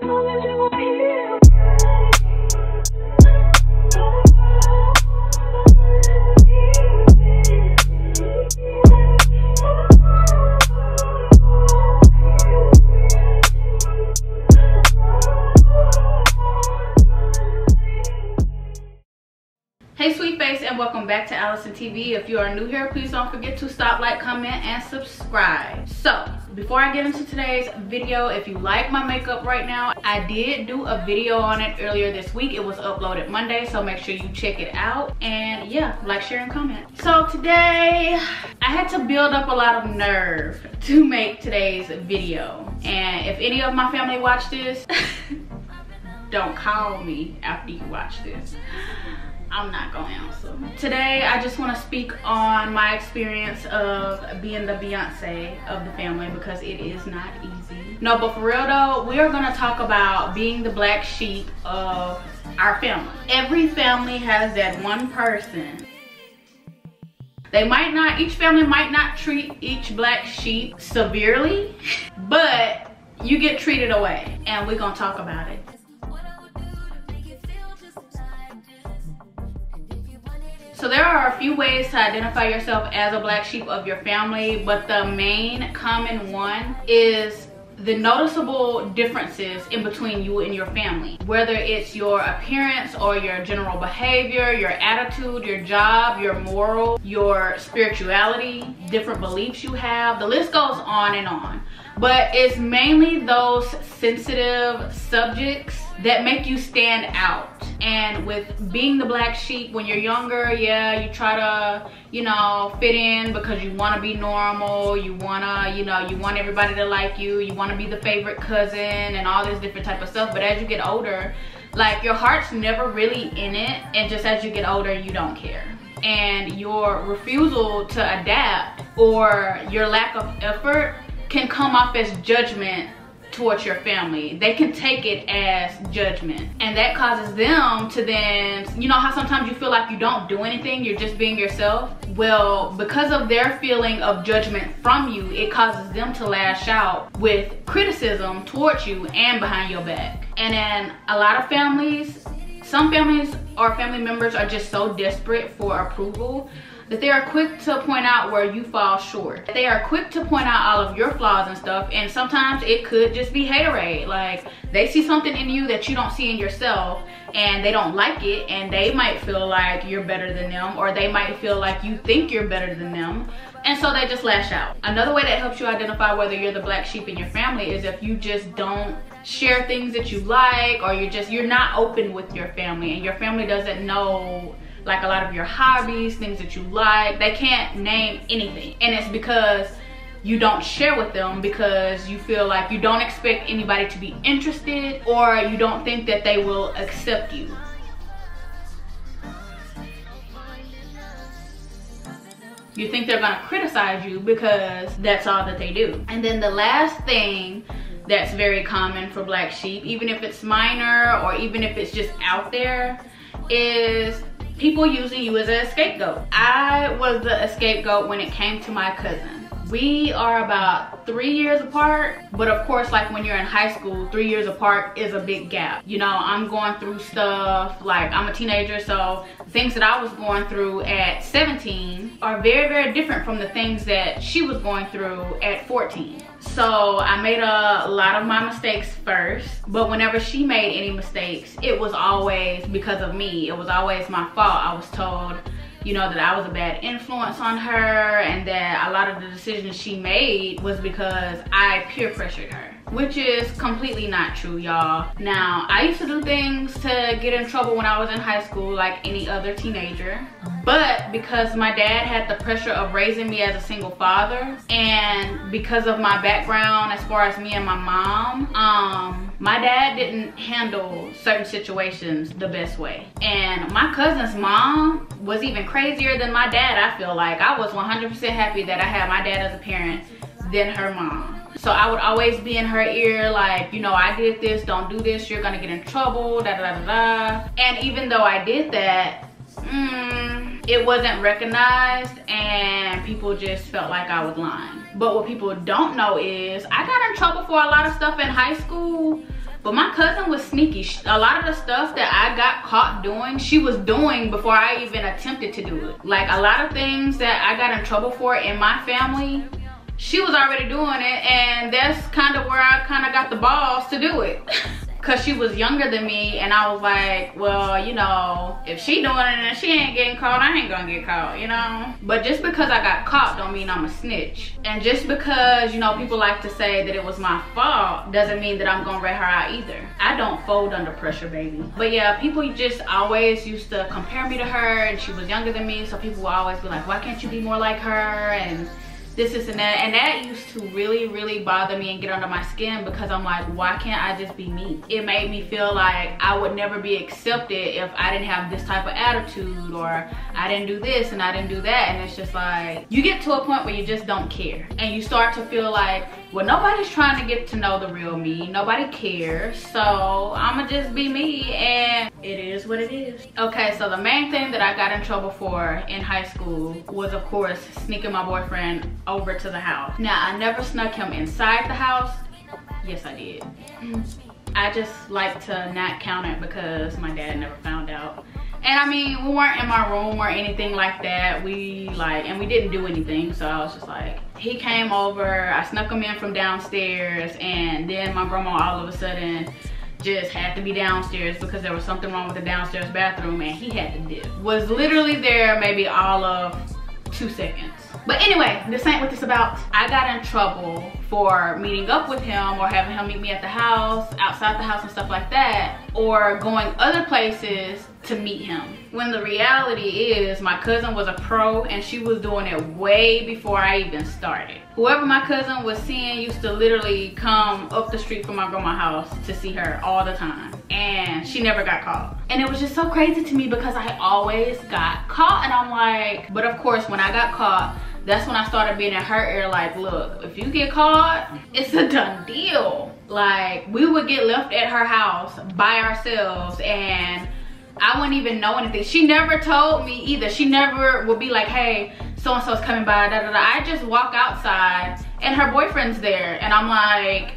Hey sweet face and welcome back to Allison TV. If you are new here, please don't forget to stop, like, comment, and subscribe. So, before I get into today's video, if you like my makeup right now, I did do a video on it earlier this week. It was uploaded Monday, so make sure you check it out. And yeah, like, share, and comment. So today, I had to build up a lot of nerve to make today's video. And if any of my family watch this, don't call me after you watch this. I'm not gonna answer. Today, I just wanna speak on my experience of being the Beyonce of the family because it is not easy. No, but for real though, we are gonna talk about being the black sheep of our family. Every family has that one person they might not, each family might not treat each black sheep severely, but you get treated away and we're gonna talk about it. So there are a few ways to identify yourself as a black sheep of your family, but the main common one is the noticeable differences in between you and your family. Whether it's your appearance or your general behavior, your attitude, your job, your moral, your spirituality, different beliefs you have, the list goes on and on. But it's mainly those sensitive subjects that make you stand out. And with being the black sheep when you're younger yeah you try to you know fit in because you want to be normal you want to you know you want everybody to like you you want to be the favorite cousin and all this different type of stuff. But as you get older like your heart's never really in it and just as you get older you don't care. And your refusal to adapt or your lack of effort can come off as judgment towards your family. They can take it as judgment. And that causes them to then, you know how sometimes you feel like you don't do anything, you're just being yourself? Well, because of their feeling of judgment from you, it causes them to lash out with criticism towards you and behind your back. And then a lot of families, some families or family members are just so desperate for approval that they are quick to point out where you fall short. They are quick to point out all of your flaws and stuff and sometimes it could just be haterade. Like they see something in you that you don't see in yourself and they don't like it and they might feel like you're better than them or they might feel like you think you're better than them and so they just lash out. Another way that helps you identify whether you're the black sheep in your family is if you just don't share things that you like or you're just you're not open with your family and your family doesn't know like a lot of your hobbies, things that you like. They can't name anything. And it's because you don't share with them because you feel like you don't expect anybody to be interested or you don't think that they will accept you. You think they're gonna criticize you because that's all that they do. And then the last thing that's very common for black sheep, even if it's minor or even if it's just out there, is people using you as a scapegoat. I was the scapegoat when it came to my cousin. We are about three years apart, but of course, like when you're in high school, three years apart is a big gap. You know, I'm going through stuff, like I'm a teenager, so things that I was going through at 17 are very, very different from the things that she was going through at 14. So I made a lot of my mistakes first, but whenever she made any mistakes, it was always because of me. It was always my fault. I was told, you know, that I was a bad influence on her and that a lot of the decisions she made was because I peer pressured her which is completely not true y'all. Now i used to do things to get in trouble when i was in high school like any other teenager. But because my dad had the pressure of raising me as a single father and because of my background as far as me and my mom um my dad didn't handle certain situations the best way. And my cousin's mom was even crazier than my dad i feel like. I was 100 percent happy that i had my dad as a parent than her mom so I would always be in her ear like, you know, I did this, don't do this, you're gonna get in trouble, da da da da. And even though I did that, mm, it wasn't recognized and people just felt like I was lying. But what people don't know is I got in trouble for a lot of stuff in high school But my cousin was sneaky. A lot of the stuff that I got caught doing, she was doing before I even attempted to do it. Like a lot of things that I got in trouble for in my family, she was already doing it and that's kind of where I kind of got the balls to do it. because she was younger than me and I was like, well, you know, if she doing it and she ain't getting caught, I ain't gonna get caught, you know? But just because I got caught don't mean I'm a snitch. And just because, you know, people like to say that it was my fault doesn't mean that I'm gonna rat her out either. I don't fold under pressure, baby. But yeah, people just always used to compare me to her and she was younger than me, so people will always be like, why can't you be more like her? And this, this, and that. And that used to really, really bother me and get under my skin because I'm like, why can't I just be me? It made me feel like I would never be accepted if I didn't have this type of attitude or I didn't do this and I didn't do that. And it's just like, you get to a point where you just don't care. And you start to feel like, well, nobody's trying to get to know the real me. Nobody cares. So I'ma just be me and it is what it is. Okay, so the main thing that I got in trouble for in high school was of course sneaking my boyfriend over to the house. Now I never snuck him inside the house. Yes, I did. I just like to not count it because my dad never found out. And I mean, we weren't in my room or anything like that. We like, and we didn't do anything. So I was just like, he came over, I snuck him in from downstairs and then my grandma all of a sudden just had to be downstairs because there was something wrong with the downstairs bathroom and he had to dip. Was literally there maybe all of two seconds. But anyway, this ain't what this about. I got in trouble for meeting up with him or having him meet me at the house, outside the house and stuff like that, or going other places to meet him. When the reality is my cousin was a pro and she was doing it way before I even started. Whoever my cousin was seeing used to literally come up the street from my grandma's house to see her all the time. And she never got caught. And it was just so crazy to me because I always got caught and I'm like, but of course when I got caught, that's when I started being in her ear like, look, if you get caught, it's a done deal. Like, we would get left at her house by ourselves and I wouldn't even know anything. She never told me either. She never would be like, hey, so-and-so's coming by, da, da, da. I just walk outside and her boyfriend's there. And I'm like,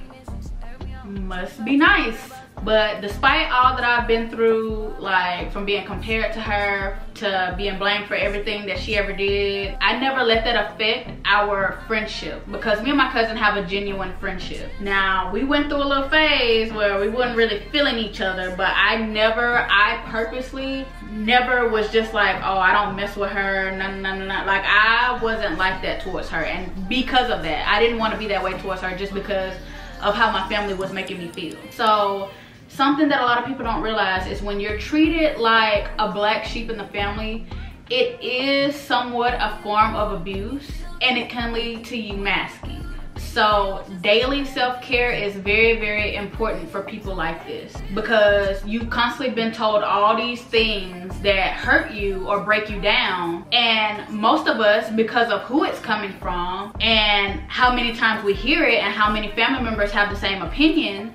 must be nice. But despite all that I've been through, like from being compared to her to being blamed for everything that she ever did, I never let that affect our friendship because me and my cousin have a genuine friendship. Now, we went through a little phase where we weren't really feeling each other, but I never, I purposely never was just like, oh, I don't mess with her, no, no, no, no. Like, I wasn't like that towards her. And because of that, I didn't want to be that way towards her just because of how my family was making me feel. So something that a lot of people don't realize is when you're treated like a black sheep in the family, it is somewhat a form of abuse and it can lead to you masking. So daily self-care is very, very important for people like this because you've constantly been told all these things that hurt you or break you down. And most of us, because of who it's coming from and how many times we hear it and how many family members have the same opinion,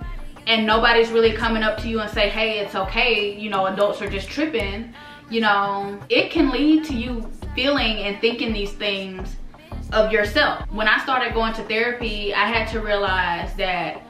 and nobody's really coming up to you and say, hey, it's okay, you know, adults are just tripping, you know, it can lead to you feeling and thinking these things of yourself. When I started going to therapy, I had to realize that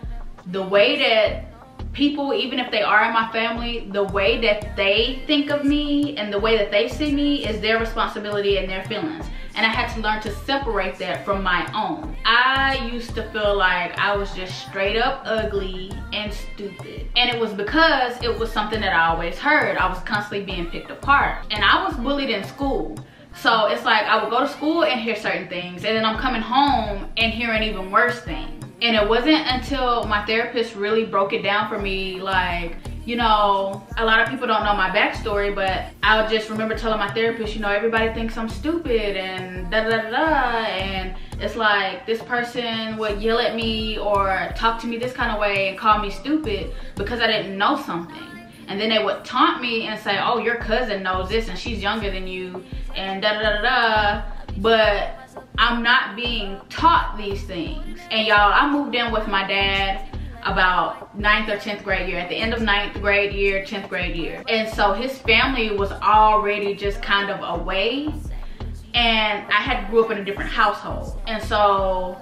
the way that people, even if they are in my family, the way that they think of me and the way that they see me is their responsibility and their feelings and I had to learn to separate that from my own. I used to feel like I was just straight up ugly and stupid. And it was because it was something that I always heard. I was constantly being picked apart. And I was bullied in school. So it's like I would go to school and hear certain things and then I'm coming home and hearing even worse things. And it wasn't until my therapist really broke it down for me like, you know, a lot of people don't know my backstory, but I'll just remember telling my therapist, you know, everybody thinks I'm stupid and da da da da. And it's like this person would yell at me or talk to me this kind of way and call me stupid because I didn't know something. And then they would taunt me and say, oh, your cousin knows this and she's younger than you and da da da da. But I'm not being taught these things. And y'all, I moved in with my dad about ninth or 10th grade year, at the end of ninth grade year, 10th grade year. And so his family was already just kind of away. And I had grew up in a different household. And so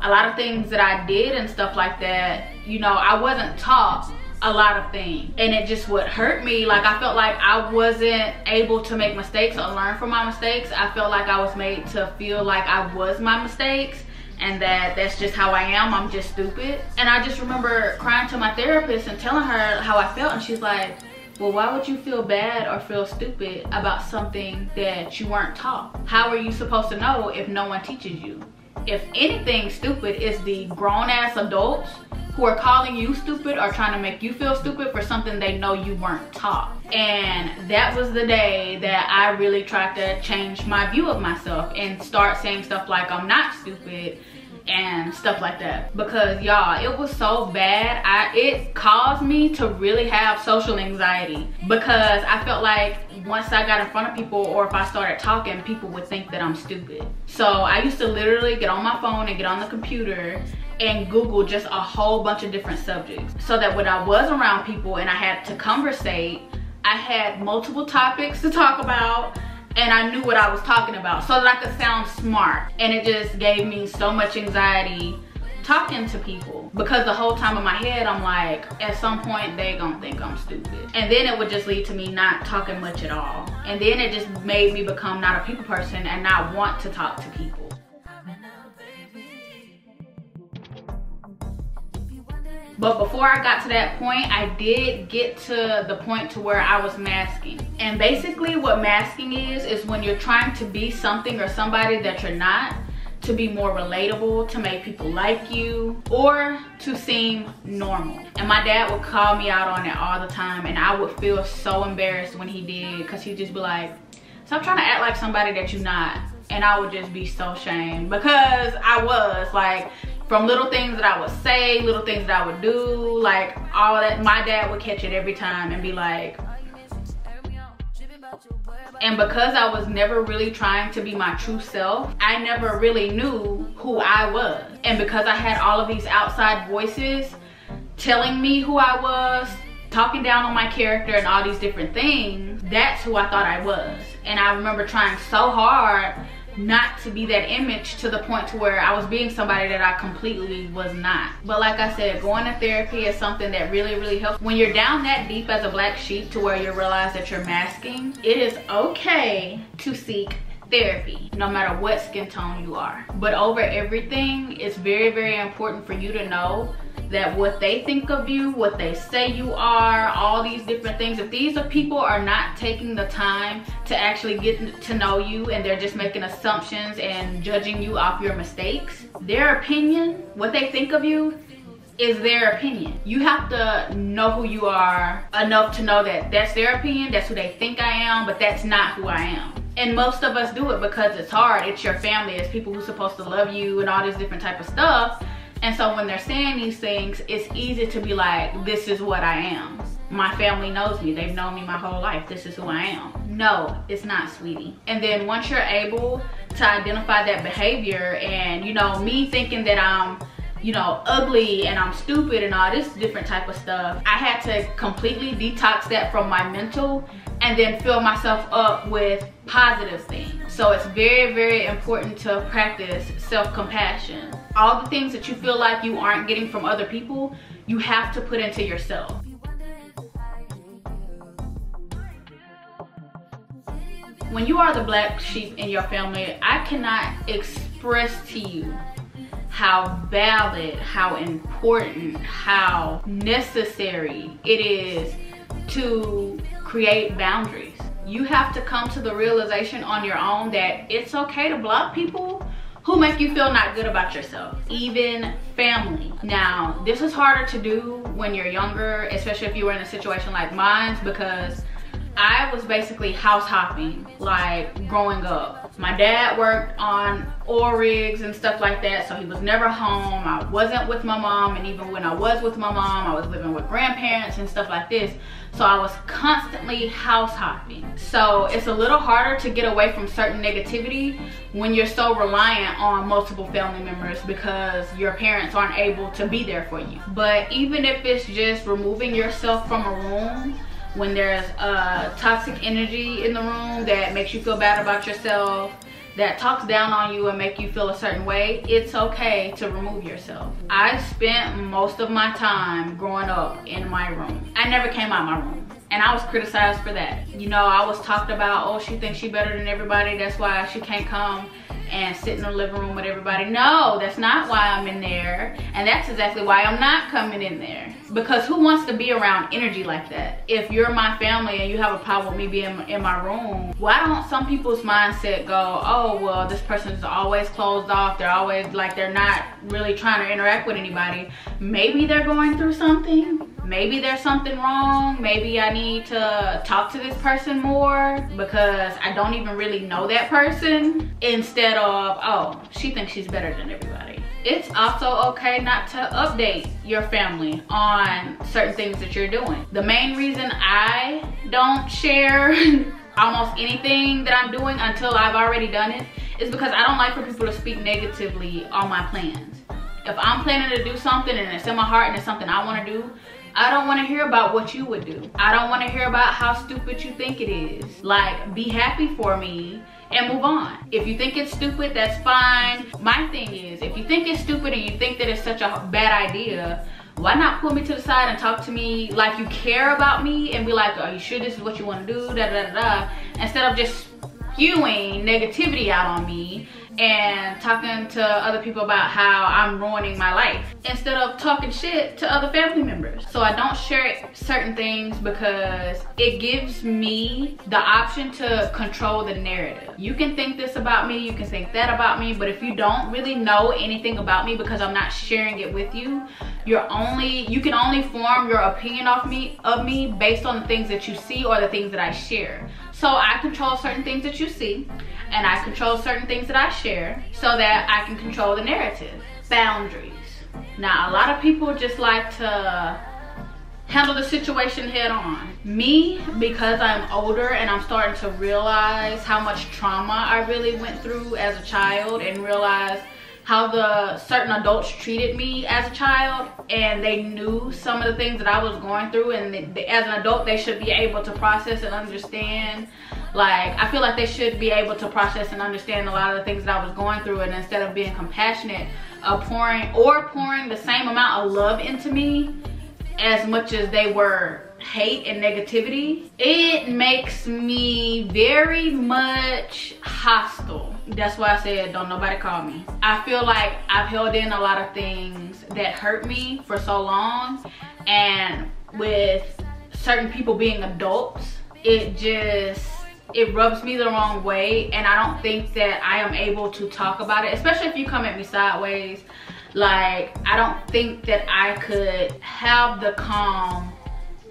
a lot of things that I did and stuff like that, you know, I wasn't taught a lot of things. And it just would hurt me. Like i felt like i wasn't able to make mistakes or learn from my mistakes. I felt like i was made to feel like i was my mistakes and that that's just how I am. I'm just stupid. And I just remember crying to my therapist and telling her how I felt and she's like, well, why would you feel bad or feel stupid about something that you weren't taught? How are you supposed to know if no one teaches you? If anything stupid is the grown ass adults who are calling you stupid or trying to make you feel stupid for something they know you weren't taught. And that was the day that I really tried to change my view of myself and start saying stuff like I'm not stupid and stuff like that. Because y'all it was so bad. I it caused me to really have social anxiety. Because i felt like once i got in front of people or if i started talking people would think that i'm stupid. So i used to literally get on my phone and get on the computer and Google just a whole bunch of different subjects. So that when I was around people and I had to conversate, I had multiple topics to talk about and I knew what I was talking about. So that I could sound smart. And it just gave me so much anxiety talking to people because the whole time in my head I'm like at some point they gonna think I'm stupid. And then it would just lead to me not talking much at all. And then it just made me become not a people person and not want to talk to people But before I got to that point, I did get to the point to where I was masking. And basically what masking is, is when you're trying to be something or somebody that you're not, to be more relatable, to make people like you, or to seem normal. And my dad would call me out on it all the time and I would feel so embarrassed when he did because he'd just be like, stop trying to act like somebody that you're not. And I would just be so shamed because I was like, from little things that I would say, little things that I would do, like all that. My dad would catch it every time and be like, and because I was never really trying to be my true self, I never really knew who I was. And because I had all of these outside voices telling me who I was, talking down on my character and all these different things, that's who I thought I was. And I remember trying so hard not to be that image to the point to where I was being somebody that I completely was not. But like I said, going to therapy is something that really, really helps. When you're down that deep as a black sheep to where you realize that you're masking, it is okay to seek therapy no matter what skin tone you are but over everything it's very very important for you to know that what they think of you, what they say you are, all these different things, if these are people are not taking the time to actually get to know you and they're just making assumptions and judging you off your mistakes, their opinion, what they think of you, is their opinion. You have to know who you are enough to know that that's their opinion, that's who they think I am, but that's not who I am. And most of us do it because it's hard. It's your family, it's people who's supposed to love you and all this different type of stuff. And so when they're saying these things, it's easy to be like, this is what I am. My family knows me. They've known me my whole life. This is who I am. No, it's not, sweetie. And then once you're able to identify that behavior and, you know, me thinking that I'm you know, ugly and I'm stupid and all this different type of stuff. I had to completely detox that from my mental and then fill myself up with positive things. So it's very, very important to practice self-compassion. All the things that you feel like you aren't getting from other people, you have to put into yourself. When you are the black sheep in your family, I cannot express to you how valid, how important, how necessary it is to create boundaries. You have to come to the realization on your own that it's okay to block people who make you feel not good about yourself, even family. Now, this is harder to do when you're younger, especially if you were in a situation like mine, because I was basically house hopping, like growing up. My dad worked on oil rigs and stuff like that, so he was never home. I wasn't with my mom, and even when I was with my mom, I was living with grandparents and stuff like this. So I was constantly house hopping. So it's a little harder to get away from certain negativity when you're so reliant on multiple family members because your parents aren't able to be there for you. But even if it's just removing yourself from a room when there's a toxic energy in the room that makes you feel bad about yourself that talks down on you and make you feel a certain way, it's okay to remove yourself. I spent most of my time growing up in my room. I never came out my room and I was criticized for that. You know, I was talked about, oh, she thinks she better than everybody, that's why she can't come and sit in the living room with everybody. No, that's not why I'm in there. And that's exactly why I'm not coming in there. Because who wants to be around energy like that? If you're my family and you have a problem with me being in my room, why don't some people's mindset go, oh, well, this person's always closed off. They're always like, they're not really trying to interact with anybody. Maybe they're going through something maybe there's something wrong maybe i need to talk to this person more because i don't even really know that person instead of oh she thinks she's better than everybody it's also okay not to update your family on certain things that you're doing the main reason i don't share almost anything that i'm doing until i've already done it is because i don't like for people to speak negatively on my plans if i'm planning to do something and it's in my heart and it's something i want to do I don't want to hear about what you would do. I don't want to hear about how stupid you think it is. Like, be happy for me and move on. If you think it's stupid, that's fine. My thing is, if you think it's stupid and you think that it's such a bad idea, why not pull me to the side and talk to me like you care about me and be like, are you sure this is what you want to do? Da da da da. Instead of just spewing negativity out on me and talking to other people about how I'm ruining my life instead of talking shit to other family members. So I don't share certain things because it gives me the option to control the narrative. You can think this about me, you can think that about me, but if you don't really know anything about me because I'm not sharing it with you, you're only you can only form your opinion of me of me based on the things that you see or the things that I share. So I control certain things that you see and I control certain things that I share so that I can control the narrative. Boundaries. Now, a lot of people just like to handle the situation head on. Me, because I'm older and I'm starting to realize how much trauma I really went through as a child and realize how the certain adults treated me as a child and they knew some of the things that I was going through and as an adult they should be able to process and understand like I feel like they should be able to process and understand a lot of the things that I was going through and instead of being compassionate uh, pouring or pouring the same amount of love into me as much as they were hate and negativity it makes me very much hostile. That's why i said don't nobody call me. I feel like i've held in a lot of things that hurt me for so long and with certain people being adults it just it rubs me the wrong way and i don't think that i am able to talk about it especially if you come at me sideways like i don't think that i could have the calm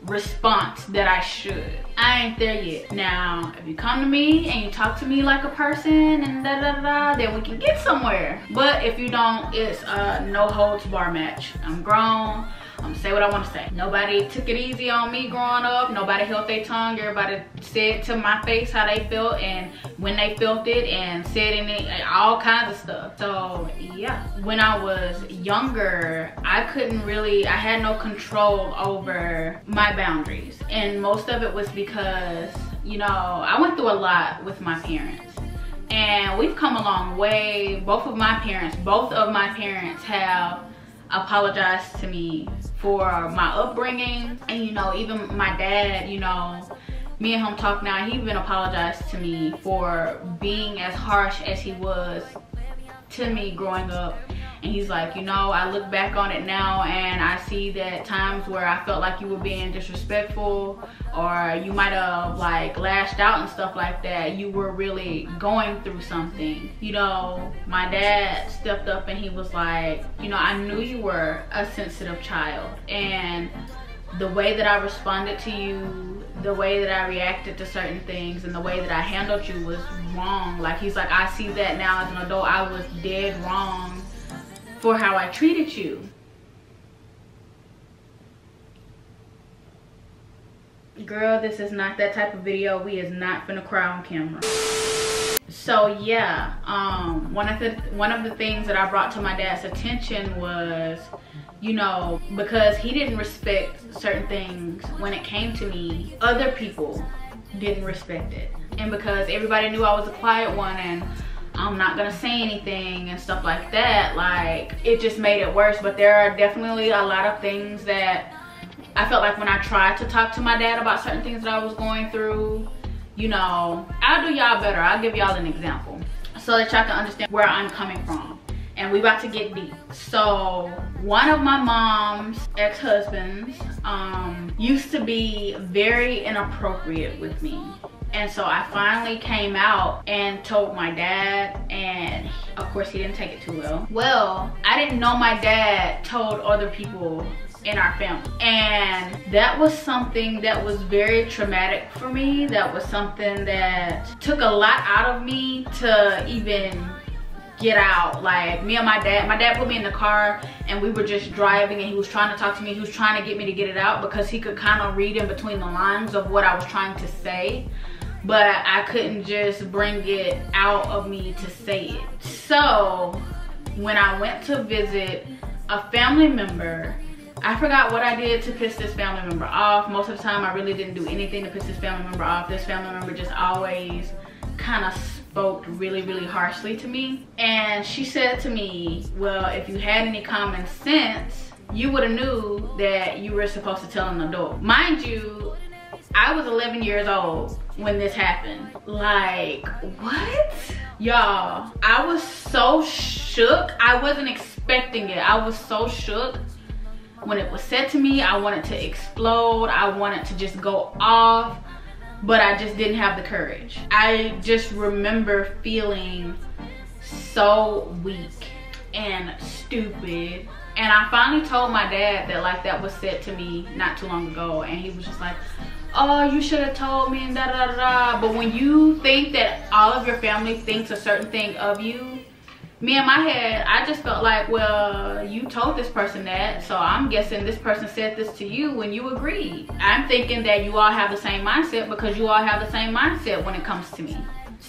response that I should. I ain't there yet. Now, if you come to me and you talk to me like a person and da da da, then we can get somewhere. But if you don't, it's a no holds bar match. I'm grown. I'm say what I want to say. Nobody took it easy on me growing up. Nobody held their tongue. Everybody said to my face how they felt and when they felt it and said in it all kinds of stuff. So yeah, when I was younger, I couldn't really, I had no control over my boundaries. And most of it was because, you know, I went through a lot with my parents and we've come a long way. Both of my parents, both of my parents have apologized to me for my upbringing. And you know even my dad you know me and him talk now he even apologized to me for being as harsh as he was to me growing up and he's like you know i look back on it now and i see that times where i felt like you were being disrespectful or you might have like lashed out and stuff like that you were really going through something. You know my dad stepped up and he was like you know i knew you were a sensitive child and the way that i responded to you the way that i reacted to certain things and the way that i handled you was wrong. Like he's like i see that now as an adult. I was dead wrong for how I treated you. Girl, this is not that type of video. We is not finna cry on camera. So yeah, um, one of the one of the things that I brought to my dad's attention was, you know, because he didn't respect certain things when it came to me, other people didn't respect it. And because everybody knew I was a quiet one and I'm not gonna say anything and stuff like that. Like it just made it worse. But there are definitely a lot of things that I felt like when I tried to talk to my dad about certain things that I was going through, you know, I'll do y'all better. I'll give y'all an example so that y'all can understand where I'm coming from. And we about to get deep. So one of my mom's ex-husbands um, used to be very inappropriate with me. And so I finally came out and told my dad and of course he didn't take it too well. Well, I didn't know my dad told other people in our family. And that was something that was very traumatic for me. That was something that took a lot out of me to even get out like me and my dad my dad put me in the car and we were just driving and he was trying to talk to me he was trying to get me to get it out because he could kind of read in between the lines of what i was trying to say but i couldn't just bring it out of me to say it so when i went to visit a family member I forgot what I did to piss this family member off. Most of the time, I really didn't do anything to piss this family member off. This family member just always kind of spoke really, really harshly to me. And she said to me, well, if you had any common sense, you would have knew that you were supposed to tell an adult. Mind you, I was 11 years old when this happened. Like, what? Y'all, I was so shook. I wasn't expecting it. I was so shook when it was said to me, I wanted to explode. I wanted to just go off, but I just didn't have the courage. I just remember feeling so weak and stupid. And I finally told my dad that like that was said to me not too long ago. And he was just like, oh, you should have told me and da da da. But when you think that all of your family thinks a certain thing of you, me in my head i just felt like well you told this person that so i'm guessing this person said this to you when you agreed i'm thinking that you all have the same mindset because you all have the same mindset when it comes to me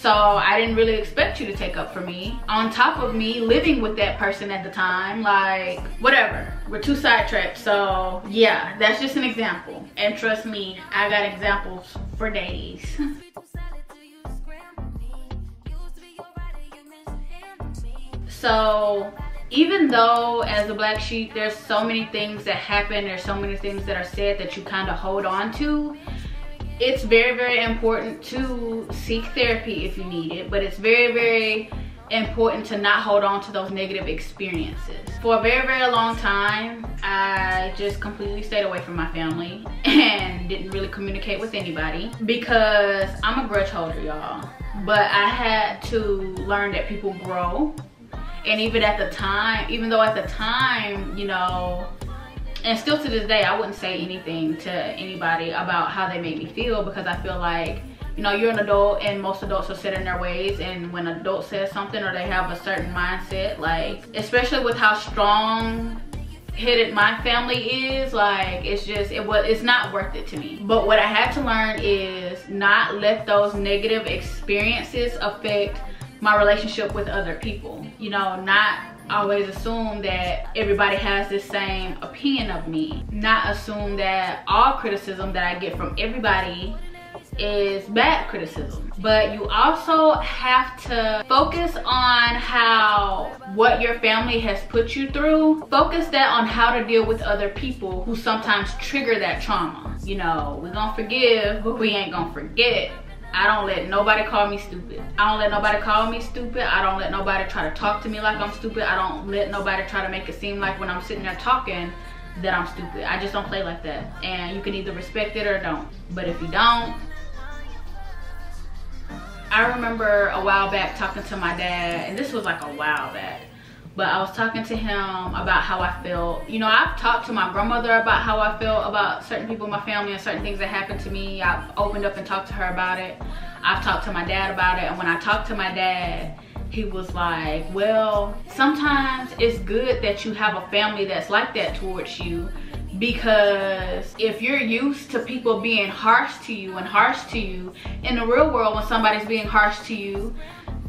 so i didn't really expect you to take up for me. On top of me living with that person at the time like whatever. We're too sidetracked so yeah that's just an example. And trust me i got examples for days. So even though as a black sheep, there's so many things that happen, there's so many things that are said that you kind of hold on to, it's very, very important to seek therapy if you need it, but it's very, very important to not hold on to those negative experiences. For a very, very long time, I just completely stayed away from my family and didn't really communicate with anybody because I'm a grudge holder, y'all. But I had to learn that people grow and even at the time even though at the time you know and still to this day i wouldn't say anything to anybody about how they made me feel because i feel like you know you're an adult and most adults are set in their ways and when an adult says something or they have a certain mindset like especially with how strong headed my family is like it's just it was it's not worth it to me but what i had to learn is not let those negative experiences affect my relationship with other people. You know, not always assume that everybody has the same opinion of me. Not assume that all criticism that I get from everybody is bad criticism. But you also have to focus on how what your family has put you through. Focus that on how to deal with other people who sometimes trigger that trauma. You know we're gonna forgive but we ain't gonna forget I don't let nobody call me stupid. I don't let nobody call me stupid. I don't let nobody try to talk to me like I'm stupid. I don't let nobody try to make it seem like when I'm sitting there talking that I'm stupid. I just don't play like that. And you can either respect it or don't. But if you don't, I remember a while back talking to my dad, and this was like a while back but I was talking to him about how I felt. You know, I've talked to my grandmother about how I felt about certain people in my family and certain things that happened to me. I've opened up and talked to her about it. I've talked to my dad about it. And when I talked to my dad, he was like, well, sometimes it's good that you have a family that's like that towards you because if you're used to people being harsh to you and harsh to you in the real world when somebody's being harsh to you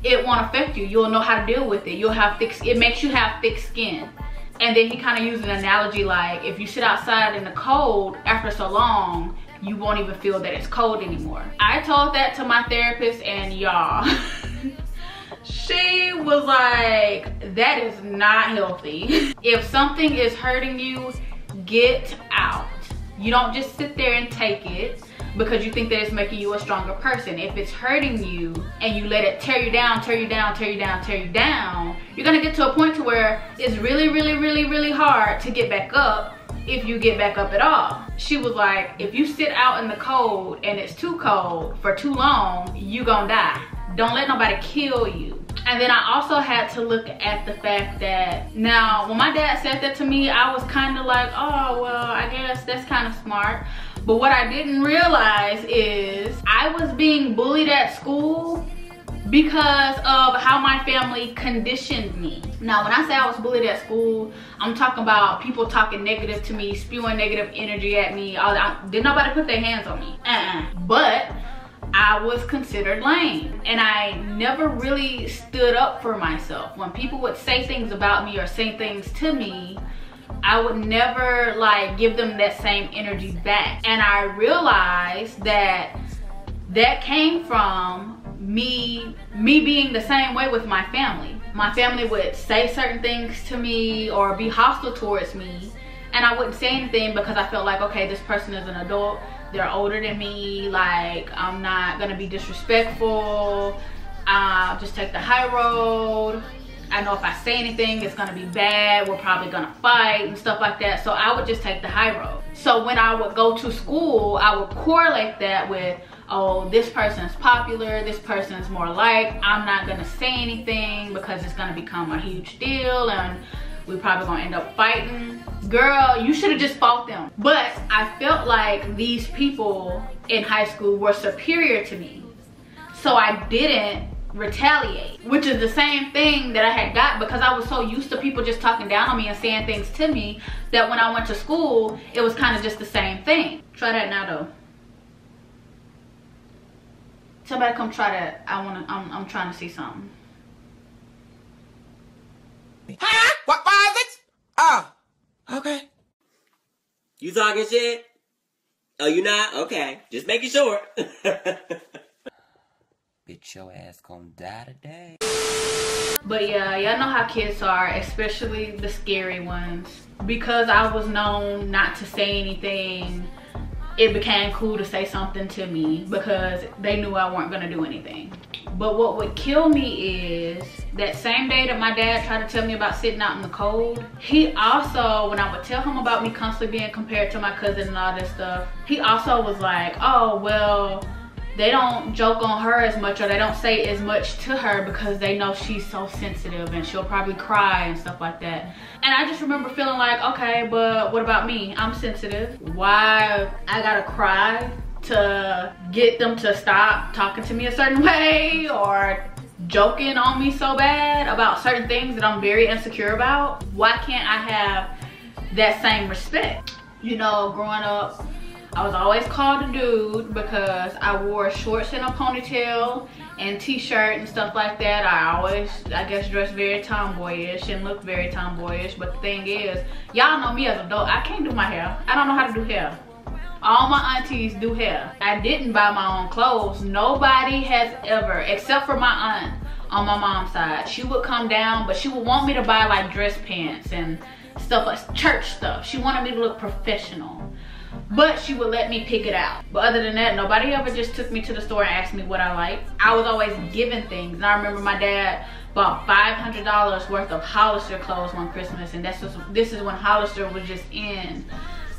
it won't affect you. You'll know how to deal with it. You'll have thick, it makes you have thick skin. And then he kind of used an analogy like if you sit outside in the cold after so long, you won't even feel that it's cold anymore. I told that to my therapist and y'all, she was like, that is not healthy. if something is hurting you, get out. You don't just sit there and take it because you think that it's making you a stronger person. If it's hurting you and you let it tear you down, tear you down, tear you down, tear you down, you're gonna get to a point to where it's really, really, really, really hard to get back up if you get back up at all. She was like, if you sit out in the cold and it's too cold for too long, you gonna die. Don't let nobody kill you. And then I also had to look at the fact that now when my dad said that to me, I was kind of like, oh, well, I guess that's kind of smart. But what I didn't realize is I was being bullied at school because of how my family conditioned me. Now, when I say I was bullied at school, I'm talking about people talking negative to me, spewing negative energy at me. All that. Did nobody put their hands on me? Uh-uh. But I was considered lame and I never really stood up for myself. When people would say things about me or say things to me, I would never like give them that same energy back. And I realized that that came from me me being the same way with my family. My family would say certain things to me or be hostile towards me and I wouldn't say anything because I felt like okay this person is an adult they're older than me like I'm not gonna be disrespectful uh, just take the high road I know if I say anything, it's gonna be bad. We're probably gonna fight and stuff like that. So I would just take the high road. So when I would go to school, I would correlate that with, oh, this person's popular, this person's more like, I'm not gonna say anything because it's gonna become a huge deal and we probably gonna end up fighting. Girl, you should have just fought them. But I felt like these people in high school were superior to me. So I didn't retaliate which is the same thing that i had got because i was so used to people just talking down on me and saying things to me that when i went to school it was kind of just the same thing. Try that now though. Somebody come try that. I want to I'm, I'm trying to see something. Huh? What was it oh okay. You talking shit? Oh you not? Okay. Just making sure Bitch, your ass gonna die today. But yeah, y'all know how kids are, especially the scary ones. Because I was known not to say anything, it became cool to say something to me because they knew I weren't gonna do anything. But what would kill me is that same day that my dad tried to tell me about sitting out in the cold, he also, when I would tell him about me constantly being compared to my cousin and all this stuff, he also was like, oh, well, they don't joke on her as much or they don't say as much to her because they know she's so sensitive and she'll probably cry and stuff like that. And I just remember feeling like, okay, but what about me? I'm sensitive. Why I gotta cry to get them to stop talking to me a certain way or joking on me so bad about certain things that I'm very insecure about? Why can't I have that same respect? You know, growing up, I was always called a dude because I wore shorts and a ponytail and t-shirt and stuff like that. I always, I guess, dressed very tomboyish and looked very tomboyish. But the thing is, y'all know me as an adult. I can't do my hair. I don't know how to do hair. All my aunties do hair. I didn't buy my own clothes. Nobody has ever, except for my aunt on my mom's side. She would come down, but she would want me to buy like dress pants and stuff like church stuff. She wanted me to look professional but she would let me pick it out. But other than that, nobody ever just took me to the store and asked me what I liked. I was always given things. And I remember my dad bought $500 worth of Hollister clothes one Christmas. And that's this is when Hollister was just in.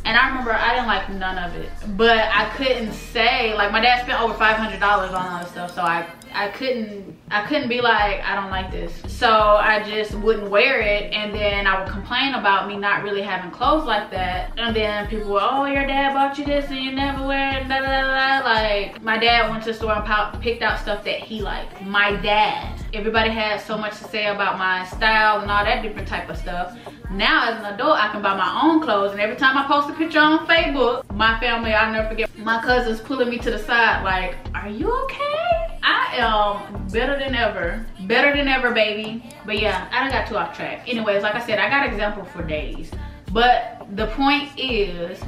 And I remember I didn't like none of it. But I couldn't say, like my dad spent over $500 on all this stuff. So I I couldn't I couldn't be like I don't like this so I just wouldn't wear it and then I would complain about me not really having clothes like that and then people were oh your dad bought you this and you never wear it da, da, da. like my dad went to the store and picked out stuff that he liked my dad everybody had so much to say about my style and all that different type of stuff now as an adult i can buy my own clothes and every time i post a picture on facebook my family i'll never forget my cousins pulling me to the side like are you okay I am better than ever. Better than ever, baby. But yeah, I done got too off track. Anyways, like I said, I got example for days. But the point is,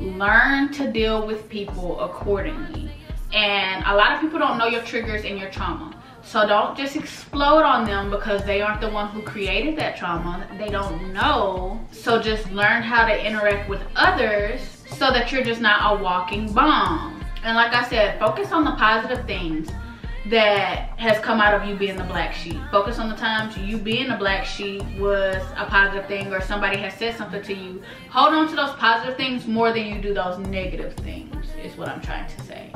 learn to deal with people accordingly. And a lot of people don't know your triggers and your trauma. So don't just explode on them because they aren't the one who created that trauma. They don't know. So just learn how to interact with others so that you're just not a walking bomb. And like I said, focus on the positive things that has come out of you being the black sheep. Focus on the times you being the black sheep was a positive thing or somebody has said something to you. Hold on to those positive things more than you do those negative things is what I'm trying to say.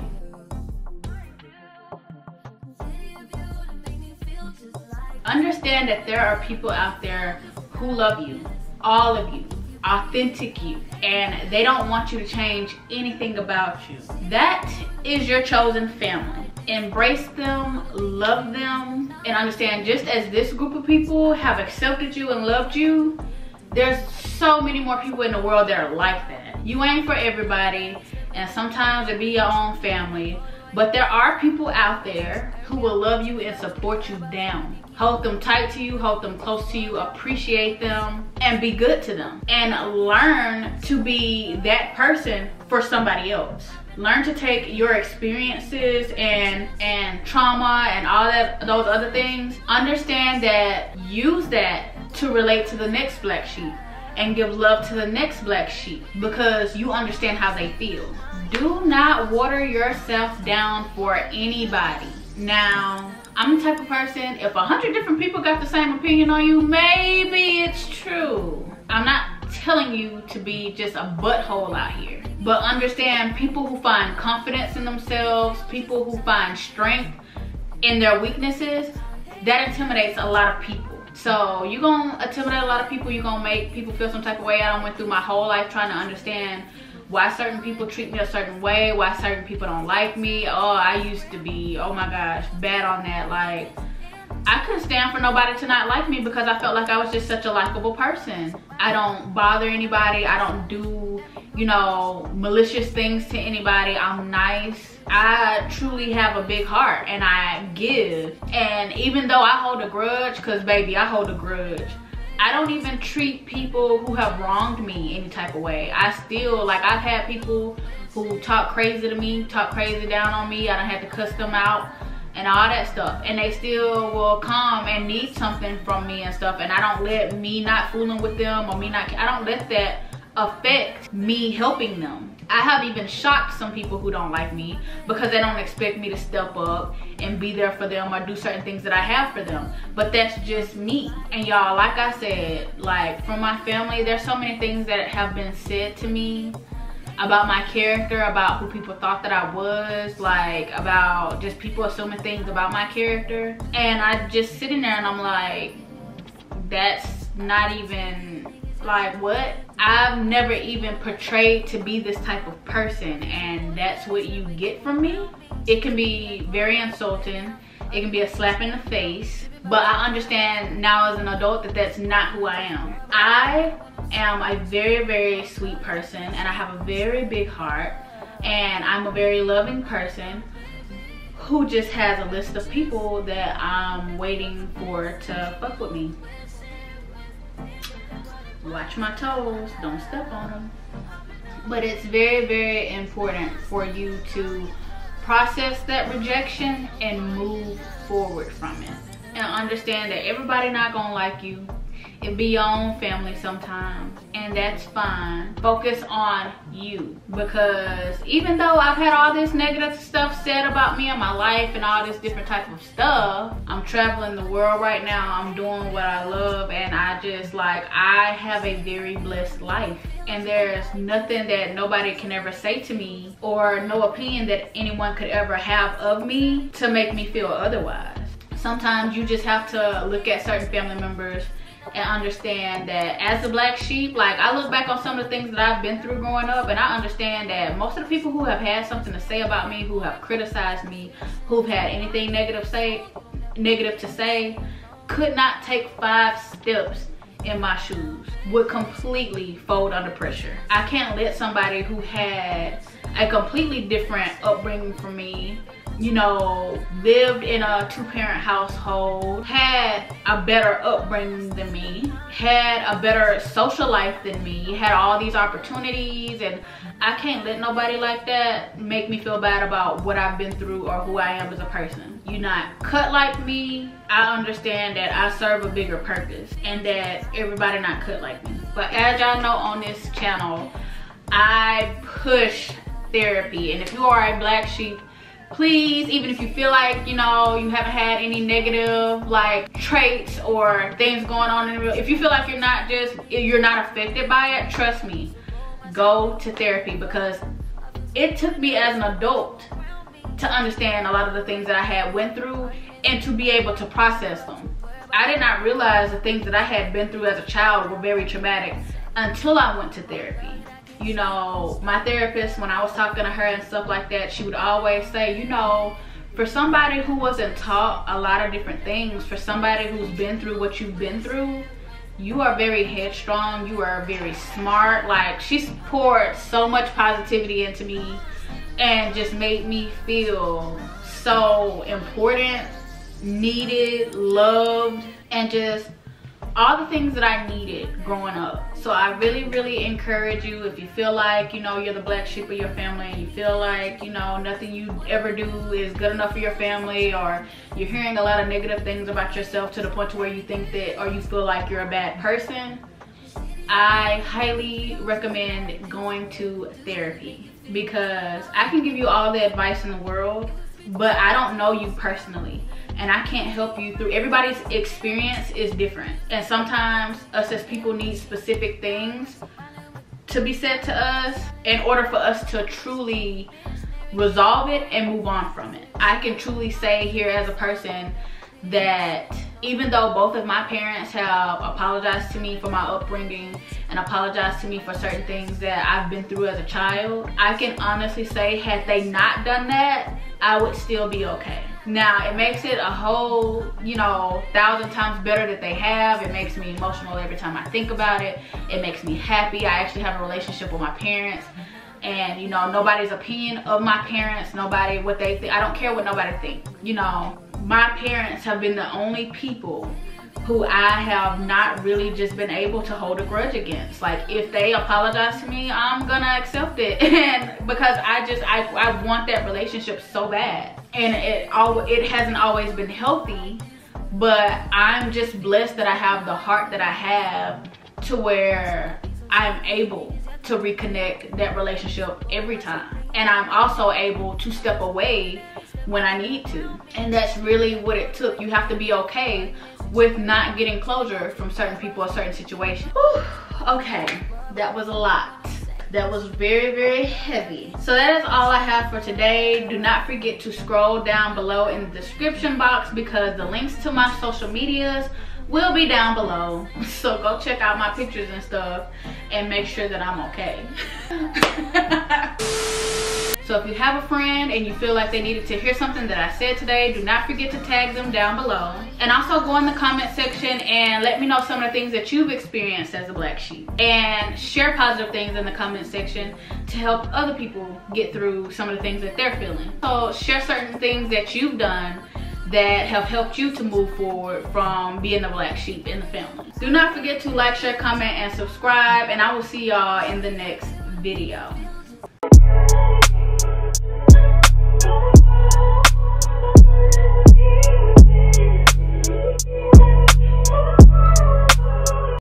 Understand that there are people out there who love you, all of you, authentic you, and they don't want you to change anything about you. That is your chosen family. Embrace them, love them, and understand just as this group of people have accepted you and loved you, there's so many more people in the world that are like that. You ain't for everybody, and sometimes it be your own family, but there are people out there who will love you and support you down hold them tight to you, hold them close to you, appreciate them, and be good to them. And learn to be that person for somebody else. Learn to take your experiences and and trauma and all that those other things. Understand that use that to relate to the next black sheep and give love to the next black sheep because you understand how they feel. Do not water yourself down for anybody. Now, I'm the type of person, if a hundred different people got the same opinion on you, maybe it's true. I'm not telling you to be just a butthole out here. But understand people who find confidence in themselves, people who find strength in their weaknesses, that intimidates a lot of people. So you're gonna intimidate a lot of people, you're gonna make people feel some type of way. I went through my whole life trying to understand why certain people treat me a certain way, why certain people don't like me. Oh, I used to be, oh my gosh, bad on that. Like, I couldn't stand for nobody to not like me because I felt like I was just such a likable person. I don't bother anybody. I don't do, you know, malicious things to anybody. I'm nice. I truly have a big heart and I give. And even though I hold a grudge, because baby, I hold a grudge I don't even treat people who have wronged me any type of way. I still, like I've had people who talk crazy to me, talk crazy down on me. I don't have to cuss them out and all that stuff. And they still will come and need something from me and stuff. And I don't let me not fooling with them or me not, I don't let that affect me helping them. I have even shocked some people who don't like me because they don't expect me to step up and be there for them or do certain things that I have for them. But that's just me. And y'all, like I said, like from my family, there's so many things that have been said to me about my character, about who people thought that I was, like about just people assuming things about my character. And I just sitting there and I'm like, that's not even like what? I've never even portrayed to be this type of person and that's what you get from me. It can be very insulting. It can be a slap in the face. But i understand now as an adult that that's not who i am. I am a very very sweet person and i have a very big heart and i'm a very loving person who just has a list of people that i'm waiting for to fuck with me watch my toes don't step on them but it's very very important for you to process that rejection and move forward from it. And understand that everybody not gonna like you it be your own family sometimes and that's fine. Focus on you. Because even though i've had all this negative stuff said about me and my life and all this different type of stuff i'm traveling the world right now. I'm doing what i love and i just like i have a very blessed life. And there's nothing that nobody can ever say to me or no opinion that anyone could ever have of me to make me feel otherwise. Sometimes you just have to look at certain family members and understand that as a black sheep, like I look back on some of the things that I've been through growing up and I understand that most of the people who have had something to say about me, who have criticized me, who've had anything negative say, negative to say, could not take five steps in my shoes, would completely fold under pressure. I can't let somebody who had a completely different upbringing from me, you know, lived in a two parent household, had a better upbringing than me, had a better social life than me, had all these opportunities and I can't let nobody like that make me feel bad about what I've been through or who I am as a person. You're not cut like me. I understand that I serve a bigger purpose and that everybody not cut like me. But as y'all know on this channel, I push therapy. And if you are a black sheep, please, even if you feel like, you know, you haven't had any negative like traits or things going on in real, if you feel like you're not just, you're not affected by it, trust me, go to therapy because it took me as an adult to understand a lot of the things that I had went through and to be able to process them. I did not realize the things that I had been through as a child were very traumatic until I went to therapy. You know, my therapist, when I was talking to her and stuff like that, she would always say, you know, for somebody who wasn't taught a lot of different things, for somebody who's been through what you've been through, you are very headstrong you are very smart like she's poured so much positivity into me and just made me feel so important needed loved and just all the things that I needed growing up. So I really, really encourage you if you feel like, you know, you're the black sheep of your family and you feel like, you know, nothing you ever do is good enough for your family or you're hearing a lot of negative things about yourself to the point to where you think that or you feel like you're a bad person, I highly recommend going to therapy. Because I can give you all the advice in the world, but I don't know you personally and I can't help you through everybody's experience is different and sometimes us as people need specific things to be said to us in order for us to truly resolve it and move on from it. I can truly say here as a person that even though both of my parents have apologized to me for my upbringing and apologized to me for certain things that I've been through as a child, I can honestly say had they not done that, I would still be okay. Now, it makes it a whole, you know, thousand times better that they have. It makes me emotional every time I think about it. It makes me happy. I actually have a relationship with my parents. And, you know, nobody's opinion of my parents, nobody, what they think. I don't care what nobody thinks. You know, my parents have been the only people who I have not really just been able to hold a grudge against. Like if they apologize to me, I'm gonna accept it. and because I just, I, I want that relationship so bad. And it, all, it hasn't always been healthy, but I'm just blessed that I have the heart that I have to where I'm able to reconnect that relationship every time. And I'm also able to step away when I need to. And that's really what it took. You have to be okay with not getting closure from certain people or certain situations. Whew. Okay, that was a lot. That was very, very heavy. So that is all I have for today. Do not forget to scroll down below in the description box because the links to my social medias will be down below. So go check out my pictures and stuff and make sure that I'm okay. So if you have a friend and you feel like they needed to hear something that I said today, do not forget to tag them down below. And also go in the comment section and let me know some of the things that you've experienced as a black sheep. And share positive things in the comment section to help other people get through some of the things that they're feeling. So share certain things that you've done that have helped you to move forward from being the black sheep in the family. Do not forget to like, share, comment, and subscribe, and I will see y'all in the next video.